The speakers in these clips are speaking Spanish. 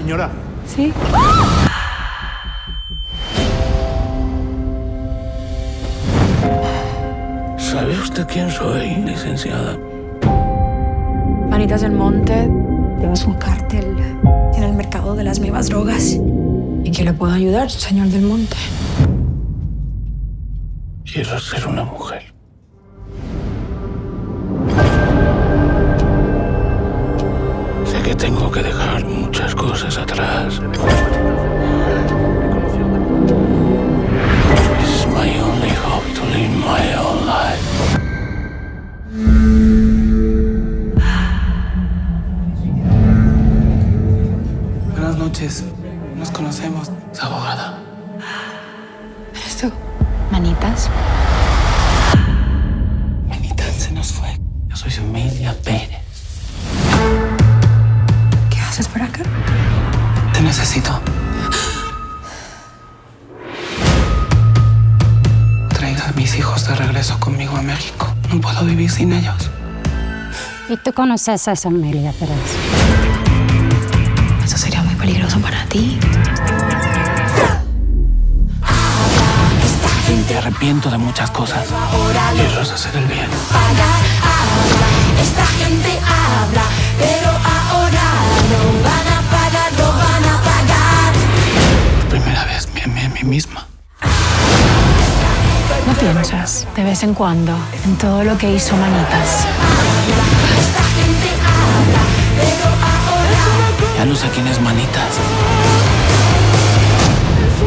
Señora. Sí. ¿Sabe usted quién soy, licenciada? Manitas del Monte, tenemos un cártel en el mercado de las nuevas drogas. ¿Y qué le puedo ayudar, señor del Monte? Quiero ser una mujer. Sé que tengo que dejar atrás. It's my only hope to live my own life. Buenas noches. Nos conocemos. Es abogada. ¿Eres tú? Manitas. Regreso conmigo a México. No puedo vivir sin ellos. ¿Y tú conoces a esa Amelia Pérez? Eso sería muy peligroso para ti. Me arrepiento de muchas cosas. Quiero hacer el bien. Esta gente habla, pero ahora no van a pagar, no van a pagar. Primera vez me amé a mí misma. ¿No piensas de vez en cuando en todo lo que hizo Manitas? Ya no sé quién es Manitas.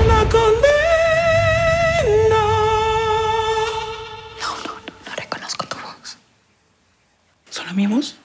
Una condena. No, no, no, no reconozco tu voz. ¿Son amigos?